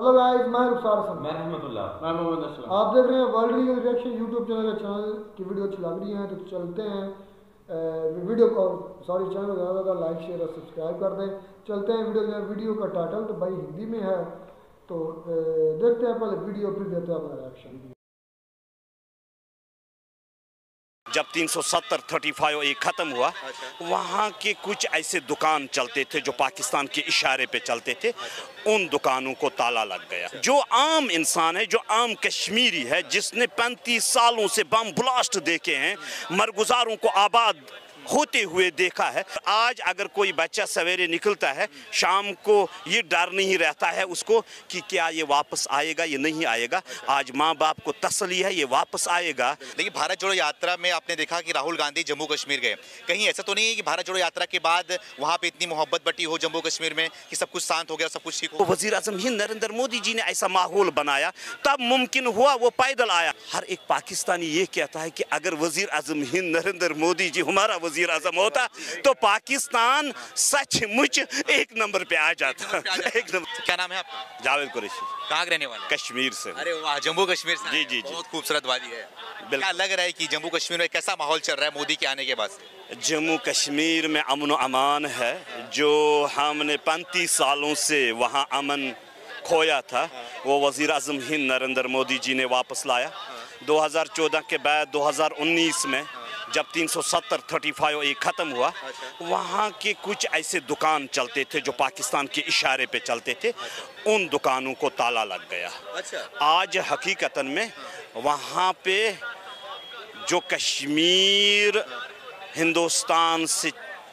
Hello guys मैं रुखसार हसन मैं रहमतुल्लाह। मैं मोहम्मद असलम आप देख रहे हैं world legal reaction YouTube channel का चैनल की वीडियो अच्छी लग रही है तो चलते हैं। वीडियो को सॉरी चैनल को ज़्यादा ज़्यादा लाइक शेयर और सब्सक्राइब कर दें। चलते हैं वीडियो वीडियो का टाइटल तो भाई हिंदी में है तो देखते हैं पहले वीडियो फिर देते हैं अपना रिएक्शन जब 370 35 ए ख़त्म हुआ वहाँ के कुछ ऐसे दुकान चलते थे जो पाकिस्तान के इशारे पे चलते थे। उन दुकानों को ताला लग गया। जो आम इंसान है जो आम कश्मीरी है जिसने 35 सालों से बम ब्लास्ट देखे हैं मरगुजारों को आबाद होते हुए देखा है। आज अगर कोई बच्चा सवेरे निकलता है शाम को ये डर नहीं रहता है उसको कि क्या ये वापस आएगा ये नहीं आएगा। आज माँ बाप को तसली है ये वापस आएगा। देखिए भारत जोड़ो यात्रा में आपने देखा कि राहुल गांधी जम्मू कश्मीर गए। कहीं ऐसा तो नहीं है कि भारत जोड़ो यात्रा के बाद वहाँ पे इतनी मोहब्बत बटी हो जम्मू कश्मीर में कि सब कुछ शांत हो गया सब कुछ ठीक हो वज़ीर अजम हिंद नरेंद्र मोदी जी ने ऐसा माहौल बनाया। तब मुमकिन हुआ वो पैदल आया। हर एक पाकिस्तानी ये कहता है कि अगर वज़ीर अजम हिंद नरेंद्र मोदी जी हमारा वज़ीर अजम होता तो पाकिस्तान सचमुच एक नंबर पे आ जाता। एक नंबर। क्या नाम है आपका? जावेद कुरैशी। कहाँ रहने वाले कश्मीर से। अरे वाह जम्मू कश्मीर से जी, जी, जी। बहुत खूबसूरत वादी है। क्या लग रहा है कि जम्मू कश्मीर में कैसा माहौल चल रहा है मोदी के आने के बाद जम्मू कश्मीर में अमन अमान है जो हमने पैंतीस सालों से वहाँ अमन खोया था वो वज़ी अजम हिंद नरेंद्र मोदी जी ने वापस लाया। 2014 के बाद 2019 में जब 370 35 ए ख़त्म हुआ वहाँ के कुछ ऐसे दुकान चलते थे जो पाकिस्तान के इशारे पे चलते थे उन दुकानों को ताला लग गया। अच्छा। आज हकीकतन में वहाँ पे जो कश्मीर हिंदुस्तान से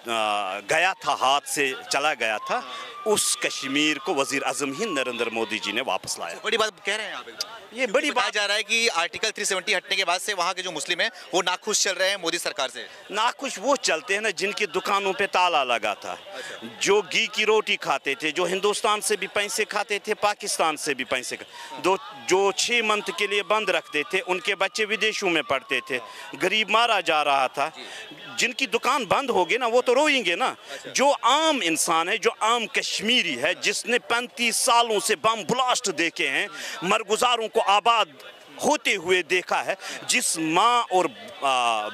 गया था हाथ से चला गया था उस कश्मीर को वज़ीर अजम ही नरेंद्र मोदी जी ने वापस लाया। बड़ी बात कह रहे हैं आप ये बड़ी बात जा रहा है कि आर्टिकल 370 हटने के बाद से वहाँ के जो मुस्लिम हैं वो नाखुश चल रहे हैं मोदी सरकार से। नाखुश वो चलते हैं ना जिनकी दुकानों पे ताला लगा था। अच्छा। जो घी की रोटी खाते थे जो हिंदुस्तान से भी पैसे खाते थे पाकिस्तान से भी पैसे खा- दो जो छः मंथ के लिए बंद रखते थे उनके बच्चे विदेशों में पढ़ते थे। गरीब मारा जा रहा था। जिनकी दुकान बंद होगी ना वो तो रोएँगे ना। अच्छा। जो आम इंसान है जो आम कश्मीरी है जिसने पैंतीस सालों से बम ब्लास्ट देखे हैं मरगुजारों को आबाद होते हुए देखा है जिस माँ और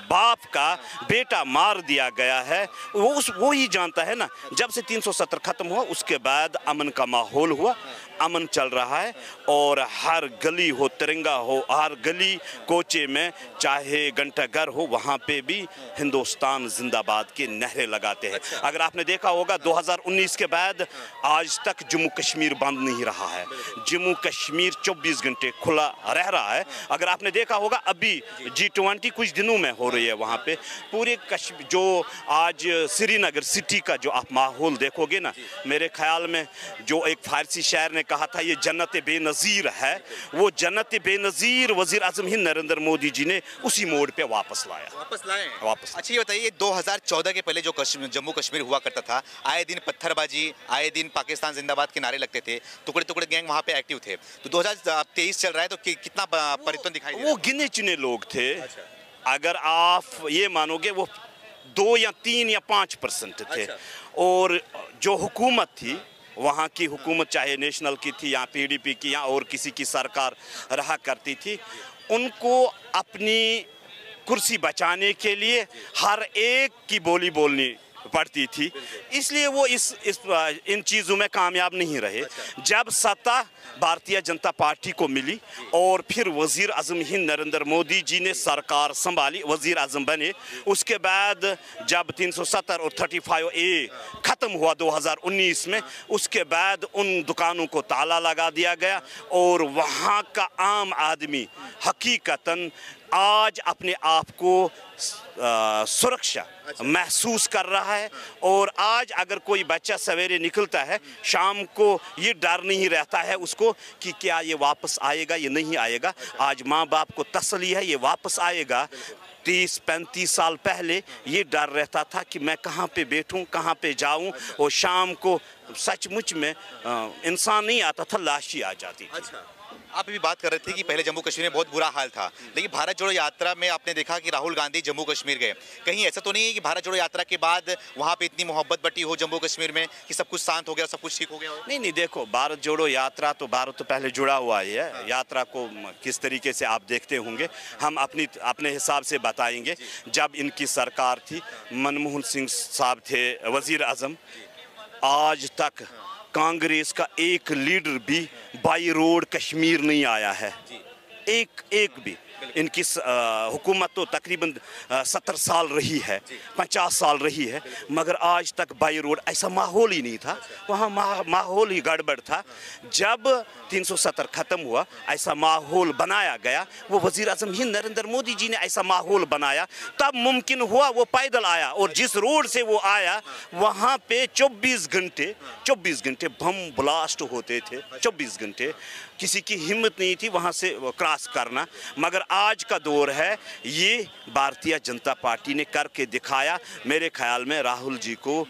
बाप का बेटा मार दिया गया है वो उस वो ही जानता है ना। जब से 370 खत्म हुआ उसके बाद अमन का माहौल हुआ। अमन चल रहा है और हर गली हो तिरंगा हो हर गली कोचे में चाहे घंटा घर हो वहाँ पे भी हिंदुस्तान जिंदाबाद के नहरे लगाते हैं। अच्छा। अगर आपने देखा होगा 2019 के बाद आज तक जम्मू कश्मीर बंद नहीं रहा है। जम्मू कश्मीर 24 घंटे खुला रह रहा है। अगर आपने देखा होगा अभी जी। ट्वेंटी कुछ दिनों में हो रही है वहाँ पे। पूरे कश्मीर जो आज श्रीनगर सिटी का जो आप माहौल देखोगे ना मेरे ख्याल में जो एक फारसी शायर ने कहा था ये जन्नत बेनज़ीर है। वो जन्नत बेनज़ीर वज़ीर अजम हिंद नरेंद्र मोदी जी ने उसी मोड़ पे वापस लाया। वापस लाए? वापस। अच्छा ये बताइए 2014 के पहले जो कश्मीर जम्मू कश्मीर हुआ करता था आए दिन पत्थरबाजी आए दिन पाकिस्तान जिंदाबाद के नारे लगते थे टुकड़े टुकड़े गैंग वहाँ पे एक्टिव थे। तो 2023 चल रहा है तो कि, कितना परिवर्तन दिखाई वो गिने चुने लोग थे। अगर आप ये मानोगे वो दो या तीन या पाँच परसेंट थे। अच्छा। और जो हुकूमत थी वहाँ की हुकूमत, चाहे नेशनल की थी या पीडीपी की या और किसी की सरकार रहा करती थी, उनको अपनी कुर्सी बचाने के लिए हर एक की बोली बोलनी पड़ती थी। इसलिए वो इस इस इन चीज़ों में कामयाब नहीं रहे। जब सत्ता भारतीय जनता पार्टी को मिली और फिर वज़ीर अजम हिंद नरेंद्र मोदी जी ने सरकार संभाली वज़ीर अजम बने उसके बाद जब 370 और 35 ए ख़त्म हुआ 2019 में उसके बाद उन दुकानों को ताला लगा दिया गया और वहाँ का आम आदमी हकीकता आज अपने आप को सुरक्षा महसूस कर रहा है। और आज अगर कोई बच्चा सवेरे निकलता है, शाम को ये डर नहीं रहता है उसको कि क्या ये वापस आएगा ये नहीं आएगा। आज माँ बाप को तसली है, ये वापस आएगा। तीस, पैंतीस साल पहले ये डर रहता था कि मैं कहाँ पे बैठूँ, कहाँ पे जाऊँ, और शाम को सचमुच में इंसान नहीं आता था, लाश ही आ जाती थी। आप भी बात कर रहे थे कि पहले जम्मू कश्मीर में बहुत बुरा हाल था। लेकिन भारत जोड़ो यात्रा में आपने देखा कि राहुल गांधी जम्मू कश्मीर गए। कहीं ऐसा तो नहीं है कि भारत जोड़ो यात्रा के बाद वहाँ पे इतनी मोहब्बत बटी हो जम्मू कश्मीर में कि सब कुछ शांत हो गया सब कुछ ठीक हो गया नहीं नहीं, देखो, भारत जोड़ो यात्रा तो भारत तो पहले जुड़ा हुआ ही है। यात्रा को किस तरीके से आप देखते होंगे, हम अपनी, अपने हिसाब से बताएँगे। जब इनकी सरकार थी, मनमोहन सिंह साहब थे वज़ीर आज़म आज तक कांग्रेस का एक लीडर भी बाई रोड कश्मीर नहीं आया है। एक एक भी। इनकी हुकूमत तो तकरीबन सत्तर साल रही है पचास साल रही है मगर आज तक बाई रोड ऐसा माहौल ही नहीं था। वहाँ माहौल ही गड़बड़ था। जब 370 ख़त्म हुआ ऐसा माहौल बनाया गया वो वज़ीर अजम ही नरेंद्र मोदी जी ने ऐसा माहौल बनाया तब मुमकिन हुआ वो पैदल आया और जिस रोड से वो आया वहाँ पे 24 घंटे 24 घंटे बम ब्लास्ट होते थे 24 घंटे। किसी की हिम्मत नहीं थी वहाँ से क्रॉस करना। मगर आज का दौर है, ये भारतीय जनता पार्टी ने करके दिखाया। मेरे ख्याल में राहुल जी को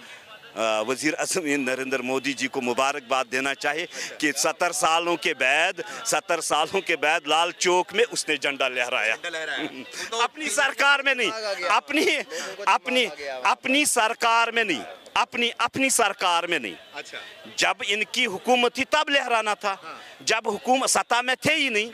वज़ीर अजम नरेंद्र मोदी जी को मुबारकबाद देना चाहिए कि सत्तर सालों के बाद सत्तर सालों के बाद लाल चौक में उसने झंडा लहराया। अपनी सरकार में नहीं अपनी अपनी अपनी सरकार में नहीं अपनी अपनी सरकार में नहीं। अच्छा। जब इनकी हुकूमत थी तब लहराना था। हाँ। जब हुकूमत सत्ता में थे ही नहीं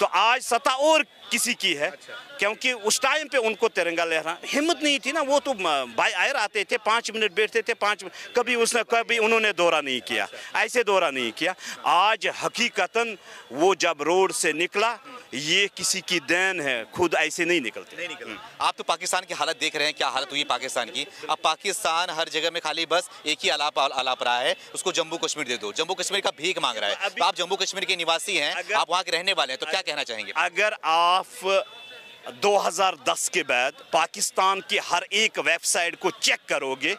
तो आज सत्ता और किसी की है अच्छा। क्योंकि उस टाइम पे उनको तिरंगा लहरा हिम्मत नहीं थी ना वो तो बाई आयर आते थे पाँच मिनट बैठते थे पाँच मिनट कभी उसने कभी उन्होंने दौरा नहीं किया ऐसे दौरा नहीं किया आज हकीकतन वो जब रोड से निकला ये किसी की देन है खुद ऐसे नहीं निकलते। नहीं निकल आप तो पाकिस्तान की हालत देख रहे हैं क्या हालत हुई पाकिस्तान की? अब पाकिस्तान हर जगह में खाली बस एक ही अलाप आलाप रहा है उसको जम्मू कश्मीर दे दो। जम्मू कश्मीर का भीख मांग रहा है। तो आप जम्मू कश्मीर के निवासी हैं आप वहाँ के रहने वाले हैं तो क्या कहना चाहेंगे? अगर आप 2010 के बाद पाकिस्तान की हर एक वेबसाइट को चेक करोगे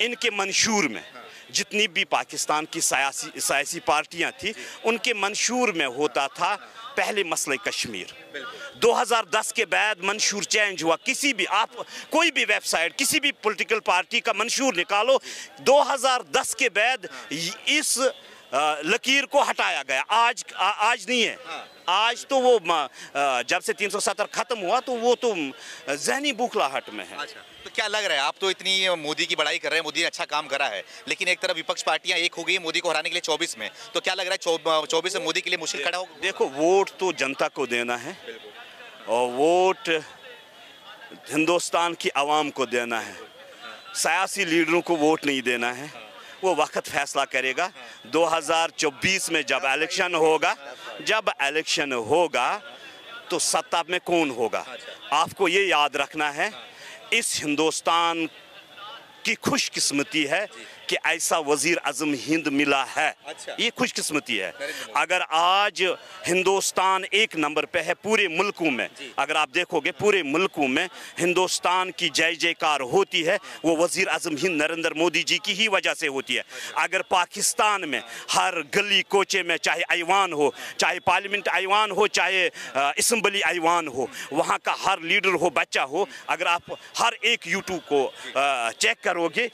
इनके मंशूर में जितनी भी पाकिस्तान की सियासी सियासी पार्टियाँ थी उनके मंशूर में होता था पहले मसले कश्मीर। 2010 के बाद मंशूर चेंज हुआ। किसी भी आप कोई भी वेबसाइट किसी भी पॉलिटिकल पार्टी का मंशूर निकालो। 2010 के बाद इस लकीर को हटाया गया। आज आ, आज नहीं है। आज तो वो जब से 370 खत्म हुआ तो वो तो जहनी बुखलाहट में है। अच्छा तो क्या लग रहा है आप तो इतनी मोदी की बड़ाई कर रहे हैं मोदी ने अच्छा काम करा है लेकिन एक तरफ़ विपक्ष पार्टियाँ एक हो गई मोदी को हराने के लिए 24 में तो क्या लग रहा है चौबीस में मोदी के लिए मुश्किल खड़ा हो? देखो वोट तो जनता को देना है और वोट हिंदुस्तान की आवाम को देना है। सियासी लीडरों को वोट नहीं देना है वो वक्त फैसला करेगा। 2024 में जब इलेक्शन होगा जब इलेक्शन होगा तो सत्ता में कौन होगा? आपको ये याद रखना है, इस हिंदुस्तान की खुशकिस्मती है कि ऐसा वज़ीर अजम हिंद मिला है। अच्छा। ये खुशकिस्मती है। अगर आज हिंदुस्तान एक नंबर पे है पूरे मुल्कों में अगर आप देखोगे पूरे मुल्कों में हिंदुस्तान की जय जयकार होती है वो वज़ीर अजम हिंद नरेंद्र मोदी जी की ही वजह से होती है। अगर पाकिस्तान में हर गली कोचे में चाहे ऐवान हो चाहे पार्लियामेंट ऐवान हो चाहे इसम्बली ऐवान हो वहाँ का हर लीडर हो बच्चा हो अगर आप हर एक यूट्यूब को चेक करोगे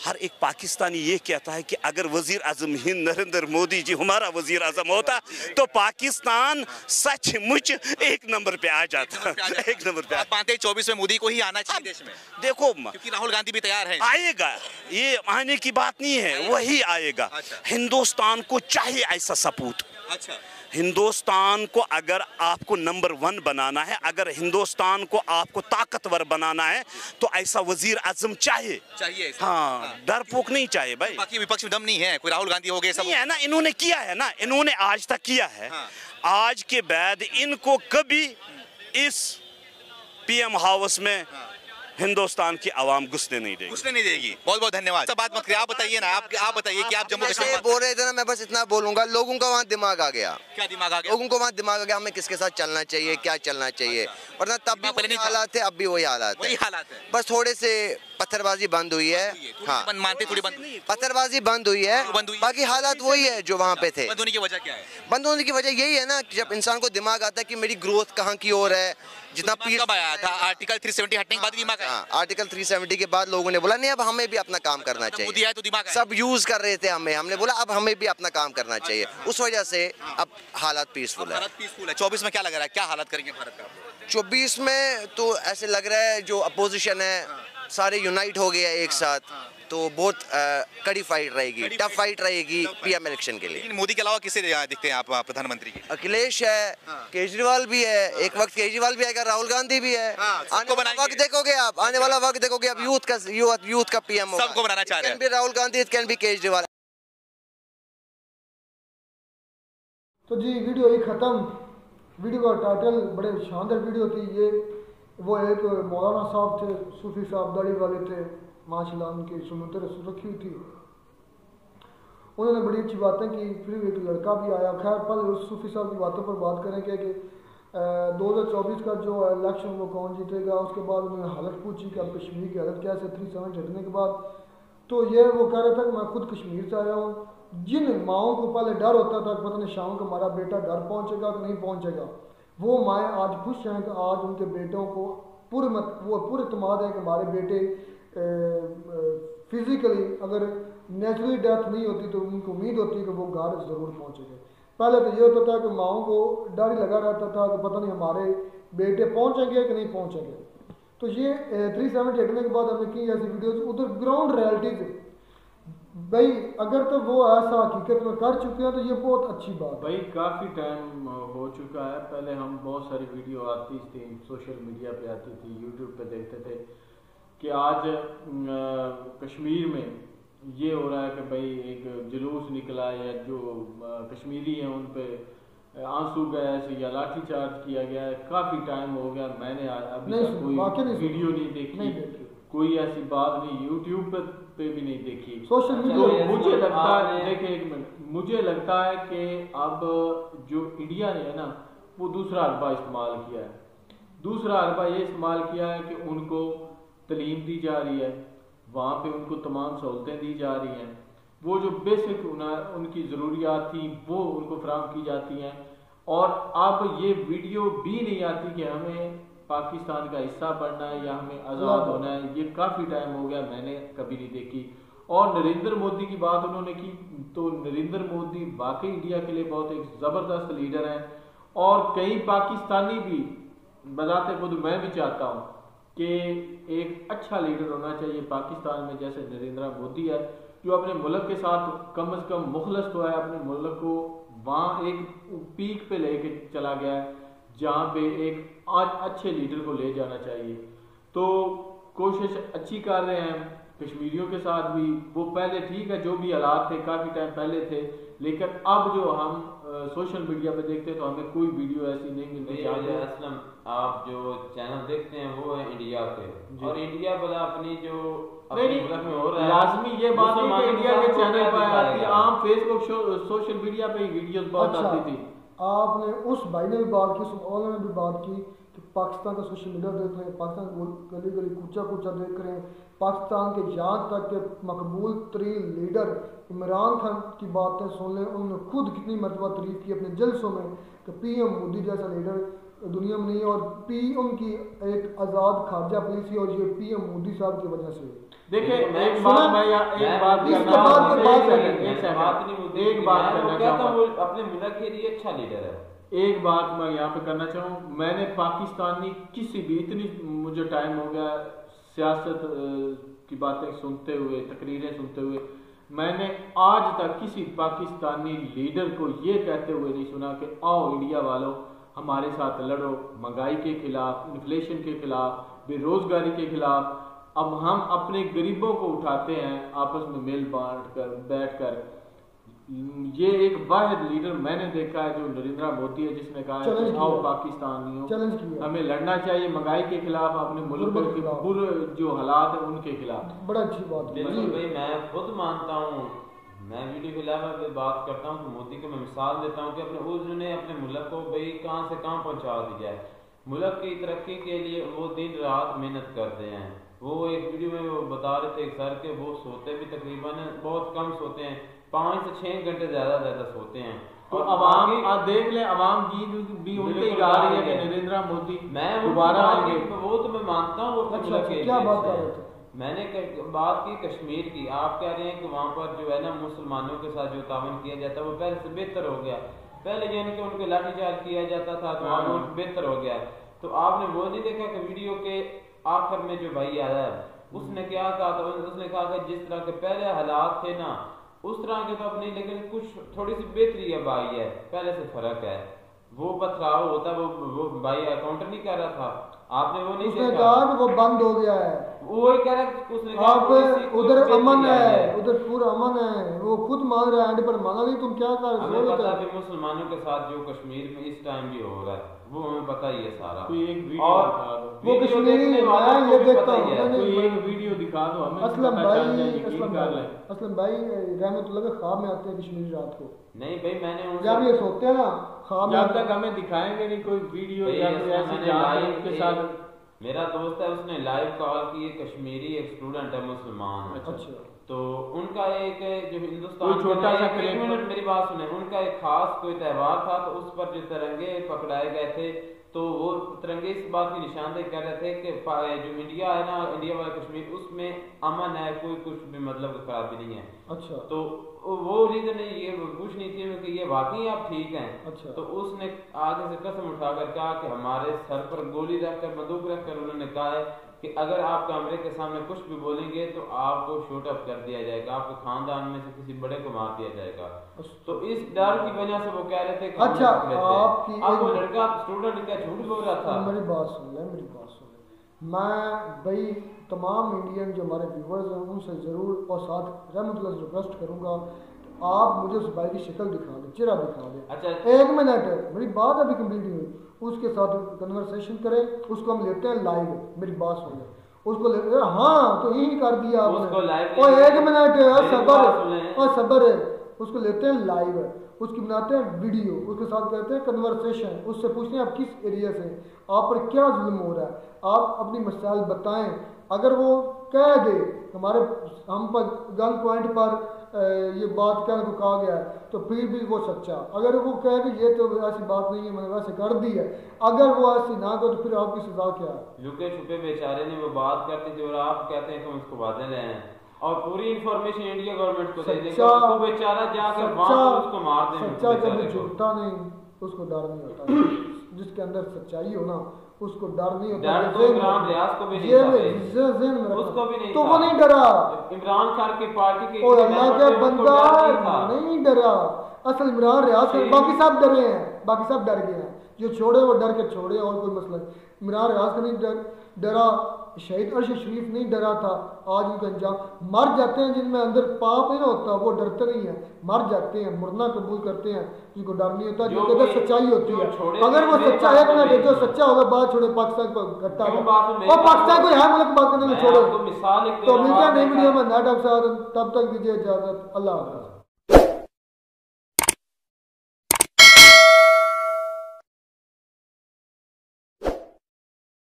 हर एक पाकिस्तानी ये कहता है कि अगर वज़ीर आज़म हिंद नरेंद्र मोदी जी हमारा वज़ीर आज़म होता तो पाकिस्तान सचमुच एक नंबर पे आ जाता। एक नंबर पे मानते हैं चौबीस में मोदी को ही आना चाहिए देश में? देखो क्योंकि राहुल गांधी भी तैयार है। आएगा। ये आने की बात नहीं है वही आएगा। अच्छा। हिंदुस्तान को चाहिए ऐसा सपूत। अच्छा। हिंदुस्तान को अगर आपको नंबर वन बनाना है अगर हिंदुस्तान को आपको ताकतवर बनाना है तो ऐसा वज़ीर आज़म चाहिए। चाहिए हाँ, हाँ। डरपोक नहीं चाहिए भाई। बाकी विपक्ष में दम नहीं है कोई राहुल गांधी हो गए सब नहीं है ना इन्होंने किया है ना इन्होंने आज तक किया है। हाँ। आज के बाद इनको कभी इस पीएम हाउस में हिंदुस्तान की आवाम घुसने नहीं देगी। घुसने नहीं देगी। बहुत बहुत धन्यवाद। सब बात मत करिए आप बताइए ना। आप आप बताइए कि आप जम्मू कश्मीर बोल रहे थे ना मैं बस इतना बोलूँगा लोगों का वहाँ दिमाग आ गया। क्या दिमाग आ गया? लोगों को वहाँ दिमाग आ गया हमें किसके साथ चलना चाहिए क्या चलना चाहिए। वरना तब भी। हालात है अब भी वही हालात है। बस थोड़े से पत्थरबाजी बंद हुई है। हाँ। बंद मानते थोड़ी बंद पत्थरबाजी बंद हुई है। बाकी हालात वही है जो वहाँ पे थे। बंद होने की वजह क्या है? बंद होने की वजह यही है ना कि जब इंसान को दिमाग आता है कि मेरी ग्रोथ कहाँ की ओर है जितना कब आया था? आर्टिकल 370 हटने के बाद दिमाग आया? हाँ आर्टिकल 370 के बाद लोगों ने बोला नहीं अब हमें भी अपना काम करना मोदी चाहिए। आया तो दिमाग सब यूज़ कर रहे थे हमें। हमने बोला अब हमें भी अपना काम करना चाहिए। उस वजह से अब हालात पीसफुल है। भारत पीसफुल है। 24 में क्या लग रहा है? क्या हालत करेंगे भारत का? चौबीस में तो ऐसे लग रहा है जो अपोजिशन है सारे यूनाइट हो गए हैं एक साथ। तो बहुत कड़ी फाइट रहेगी टफ फाइट रहेगी पीएम इलेक्शन के लिए। मोदी के अलावा किसे दिखते हैं आप प्रधानमंत्री अखिलेश है केजरीवाल भी है एक वक्त केजरीवाल भी आएगा राहुल गांधी भी है। हाँ, आने वाला वक्त देखोगे आप आने वाला वक्त देखोगे आप यूथ का यूथ यूथ का पीएम सबको बनाना चाह रहे हैं। भी Rahul Gandhi it can be Kejriwal तो जी वीडियो ही ख़त्म। वीडियो का टाइटल बड़े शानदार वीडियो थी ये। वो एक मौलाना साहब थे, सूफी साहब दाढ़ी वाले थे, माशाल्लाह उनकी रखी हुई थी। उन्होंने बड़ी अच्छी बातें की, फिर एक लड़का भी आया। खैर पहले उस सूफी साहब की बातों पर बात करेंगे कि दो हज़ार चौबीस का जो इलेक्शन वो कौन जीतेगा, उसके बाद उन्होंने हालत पूछी कि अब कश्मीर की हालत कैसे थ्री सेवन हटने के बाद। तो ये वो कह रहा था कि मैं खुद कश्मीर से आया हूँ। जिन माओं को पहले डर होता था पता नहीं शाम को हमारा बेटा घर पहुंचेगा कि नहीं पहुंचेगा, वो माएँ आज खुश हैं कि आज उनके बेटों को पूरे मत वो पूरे इतमाद है कि हमारे बेटे फिज़िकली अगर नेचुरली डेथ नहीं होती तो उनको उम्मीद होती है कि वो घर ज़रूर पहुँचेंगे। पहले तो ये होता था कि माओं को डर ही लगा रहता था कि पता नहीं हमारे बेटे पहुँचेंगे कि नहीं पहुँचेंगे। तो ये थ्री सेवेंटी हटने के बाद हमने की ऐसी वीडियोस उधर ग्राउंड रियलिटी से भाई अगर तो वो ऐसा हकीकत में कर चुके हैं तो ये बहुत अच्छी बात है। भाई काफ़ी टाइम हो चुका है। पहले हम बहुत सारी वीडियो आती थी सोशल मीडिया पे आती थी यूट्यूब पे देखते थे कि आज कश्मीर में ये हो रहा है कि भाई एक जुलूस निकला है या जो कश्मीरी हैं उन पे आँसू गैस या लाठी चार्ज किया गया है। काफ़ी टाइम हो गया मैंने अभी नहीं कोई नहीं वीडियो नहीं देखी। कोई ऐसी बात नहीं यूट्यूब पे, पे भी नहीं देखी। सोशल तो मीडिया मुझे लगता है देखिए एक मिनट मुझे लगता है कि अब जो इंडिया ने है ना वो दूसरा अरबा इस्तेमाल किया है। दूसरा अरबा ये इस्तेमाल किया है कि उनको तलीम दी जा रही है वहाँ पे उनको तमाम सहूलतें दी जा रही हैं। वो जो बेसिक उनकी ज़रूरियात थी वो उनको फराम की जाती हैं। और अब ये वीडियो भी नहीं आती कि हमें पाकिस्तान का हिस्सा बनना है या हमें आज़ाद होना है ये काफ़ी टाइम हो गया मैंने कभी नहीं देखी। और नरेंद्र मोदी की बात उन्होंने की तो नरेंद्र मोदी वाकई इंडिया के लिए बहुत एक ज़बरदस्त लीडर हैं। और कई पाकिस्तानी भी बताते खुद मैं भी चाहता हूँ कि एक अच्छा लीडर होना चाहिए पाकिस्तान में जैसे नरेंद्र मोदी है जो अपने मुल्क के साथ कम अज़ कम मुखलस तो है अपने मुल्क को वहाँ एक पीक पे लेके चला गया है जहाँ पे एक आज अच्छे लीडर को ले जाना चाहिए। तो कोशिश अच्छी कर रहे हैं कश्मीरियों के साथ भी। वो पहले ठीक है जो भी हालात थे काफ़ी टाइम पहले थे। लेकिन अब जो हम सोशल मीडिया पे देखते हैं तो हमें कोई वीडियो ऐसी नहीं मिलती असलम आप जो चैनल देखते हैं वो है इंडिया पे। और इंडिया वाला अपनी जो हो है लाजमी ये बात है इंडिया के चैनल पर आती है आम फेसबुक सोशल मीडिया पे वीडियोस बहुत अच्छा। आती थी। आपने उस भाई ने भी बात की, उस ने भी बात की कि पाकिस्तान का सोशल मीडिया देख रहे हैं, पाकिस्तान गली गली कूचा कूचा देख रहे हैं। पाकिस्तान के यहाँ तक के मकबूल तरीन लीडर इमरान खान की बातें सुन लें, उन्होंने खुद कितनी मरतबा तारीफ़ की अपने जलसों में कि पी एम मोदी जैसा लीडर दुनिया में नहीं है और पी एम की एक आज़ाद खारजा पॉलिसी और ये पी एम मोदी साहब की वजह से। देखिए एक बात मैं यहाँ एक बात करना बात सेकंड, एक बात करना चाहूँगा। हूँ अपने मुल्क के लिए अच्छा लीडर है। एक बात मैं यहाँ पे करना चाहूँ। मैंने पाकिस्तानी किसी भी इतनी मुझे टाइम हो गया सियासत की बातें सुनते हुए तकरीरें सुनते हुए। मैंने आज तक किसी पाकिस्तानी लीडर को ये कहते हुए नहीं सुना कि आओ इंडिया वालों हमारे साथ लड़ो महँगाई के खिलाफ इन्फ्लेशन के खिलाफ बेरोजगारी के खिलाफ अब हम अपने गरीबों को उठाते हैं आपस में मिल बांट कर बैठ कर। ये एक वाहिद लीडर मैंने देखा है जो नरेंद्र मोदी है जिसने कहा है आओ किया। पाकिस्तानियों हमें लड़ना चाहिए महँगाई के खिलाफ अपने मुल्क के के खिलाफ। बुरे जो हालात है उनके खिलाफ। बड़ा अच्छी बात है। बिल्कुल भाई मैं खुद मानता हूँ। मैं वीडियो के अलावा भी बात करता हूँ तो मोदी को मैं मिसाल देता हूँ कि अपने उस ने अपने मुल्क को भाई कहाँ से कहाँ पहुँचा दिया है। मुल्क की तरक्की के लिए वो दिन रात मेहनत करते हैं। वो एक वीडियो में वो बता रहे थे एक सर के वो सोते भी तकरीबन बहुत कम सोते हैं। पाँच से छः घंटे ज़्यादा ज़्यादा सोते हैं। तो और अवाम आप देख लें अवाम गीत भी उनके ही गा रही है कि नरेंद्र मोदी मैं दोबारा आएँगे। की- वो तो मैं मानता हूँ वो अच्छा, के क्या बात कर है। रहे थे? मैंने क- बात की कश्मीर की। आप कह रहे हैं कि वहाँ पर जो है ना मुसलमानों के साथ जो तावन किया जाता है वो पहले से बेहतर हो गया। पहले यानी कि उनके लाठीचार्ज किया जाता था तो अब वो हाँ। बेहतर हो गया। तो आपने वो नहीं देखा कि वीडियो के आखिर में जो भाई आया उसने क्या कहा था? उसने कहा कि जिस तरह के पहले हालात थे ना, उस तरह के तो अब नहीं, लेकिन कुछ थोड़ी सी बेहतरी अब आई है। पहले से फ़र्क है। वो पथराव होता वो वो भाई काउंटर नहीं कर रहा था। आपने वो नहीं उसने कहा कि वो बंद हो गया है। वो ही कह रहा है उसने कहा आप उधर अमन है उधर पूरा अमन है। वो खुद मान रहा है एंड पर माना नहीं तुम क्या कर हमें रहे पता है कि मुसलमानों के साथ जो कश्मीर में इस टाइम भी हो रहा है वो हमें पता ही है सारा। कोई एक वीडियो और वो कश्मीरी देखने मैं ये देखता हूँ ही। है। मैंने कोई एक वीडियो दिखा दो हमें असलम भाई असलम कर भाई लें असलम भाई रहमतुल्लाह के ख्वाब में आते हैं कश्मीरी रात को। नहीं भाई मैंने जब ये सोते हैं ना में जब तक हमें दिखाएँगे नहीं कोई वीडियो या कोई ऐसी उनके एक- साथ मेरा दोस्त है उसने लाइव कॉल की एक कश्मीरी एक स्टूडेंट है मुसलमान। अच्छा। तो उनका एक जो हिंदुस्तान छोटा सा एक- एक मिनट मेरी बात सुने उनका एक खास कोई त्यौहार था तो उस पर जो तिरंगे पकड़ाए गए थे तो वो तिरंगे इस बात की निशानदेही कर रहे थे कि जो इंडिया है ना इंडिया वाला कश्मीर उसमें अमन है कोई कुछ भी मतलब खराबी नहीं है। अच्छा। तो वो रीजन ये कुछ नहीं थी कि ये वाकई आप ठीक हैं अच्छा। तो उसने आगे से कसम उठाकर कहा कि हमारे सर पर गोली रखकर बंदूक रखकर उन्होंने कहा है कि अगर आप कैमरे के सामने कुछ भी बोलेंगे तो आपको शूट अप कर दिया जाएगा आपके खानदान में से किसी बड़े को मार दिया जाएगा तो इस डर की वजह से वो कह रहे थे कि अच्छा, नहीं। आपकी अब वो लड़का स्टूडेंट क्या झूठ बोल रहा था मेरी बात सुन ले मेरी बात सुन मैं भाई तमाम इंडियन जो हमारे व्यूवर्स हैं उनसे ज़रूर और साथ रहमतुल्लाह से रिक्वेस्ट करूँगा आप मुझे उस भाई की शक्ल दिखा दें चेहरा दिखा दें। अच्छा। एक मिनट मेरी बात अभी कंप्लीट नहीं हुई। उसके साथ कन्वर्सेशन करें उसको हम लेते हैं लाइव मेरी बात सुन ले। उसको ले हाँ तो यही कर दिया आपने। और एक मिनट सबर और सबर है उसको लेते हैं लाइव उसकी बनाते हैं वीडियो उसके साथ कहते हैं कन्वर्सेशन उससे पूछते हैं आप किस एरिया से आप पर क्या जुल्म हो रहा है? आप अपनी मसाइल बताएँ। अगर वो कह दे हमारे हम पर गन पॉइंट पर ये बात कहने को कहा गया है तो फिर भी वो सच्चा। अगर वो कह कि ये तो ऐसी बात नहीं है मैंने वैसे कर दी है। अगर वो ऐसी ना करे तो फिर आपकी सजा क्या है? लुके छुपे बेचारे ने वो बात कर दी थी और आप कहते हैं कि हम उसको वादे ले आए और पूरी इंफॉर्मेशन इंडिया गवर्नमेंट को दे देंगे। सच्चा उसको बेचारा जाकर वहाँ उसको मार देंगे। सच्चा कभी झूठा नहीं उसको डर नहीं होता। जिसके अंदर सच्चाई हो ना उसको डर नहीं होता डर तो इमरान रियाज को भी नहीं था। उसको भी नहीं तो वो नहीं डरा। इमरान खान की पार्टी के और अल्लाह का बंदा नहीं डरा। असल इमरान रियाज बाकी सब डरे हैं। बाकी सब डर गए हैं। जो छोड़े वो डर के छोड़े और कोई मसला नहीं। इमरान रियाज खान नहीं डर डरा शहीद अर्श शरीफ नहीं डरा था आज उनका अंजाम। मर जाते हैं जिनमें अंदर पाप नहीं ना होता वो डरते नहीं है। मर जाते हैं मरना कबूल करते हैं जिनको डर नहीं होता जो कहते सच्चाई होती है। अगर वो सच्चा एक तो नहीं जो है। सच्चा होगा बात छोड़े पाकिस्तान को घटा क्यों बात में मेरी और पाकिस्तान को यहाँ मुल्क बात करने में मैं छोड़ो। तो मिलता नहीं वीडियो में नाटक साथ तब तक दीजिए इजाज़त। अल्लाह हाफ़िज़।